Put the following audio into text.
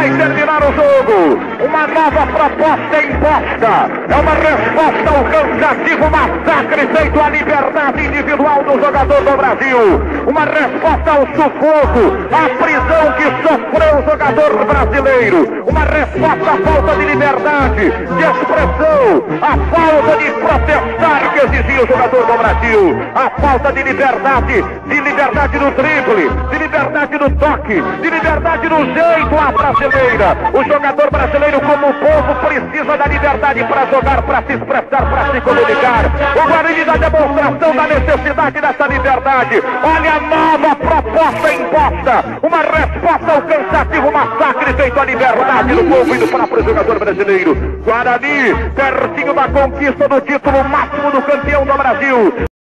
vai terminar o jogo. Uma nova proposta imposta. É uma resposta ao cansativo massacre feito à liberdade individual do jogador do Brasil. Uma resposta ao sufoco, à prisão que sofreu o jogador brasileiro. Uma resposta à falta de liberdade, de expressão, à falta de jogador do Brasil. A falta de liberdade, de liberdade no drible, de liberdade no toque, de liberdade no jeito à brasileira. O jogador brasileiro, como o povo, precisa da liberdade para jogar, para se expressar, para se comunicar. O Guarani da demonstração da necessidade dessa liberdade. Olha a nova imposta. Uma resposta ao cansativo massacre feito à liberdade do povo e do próprio jogador brasileiro. Guarani, pertinho da conquista do título máximo do campeão do Brasil.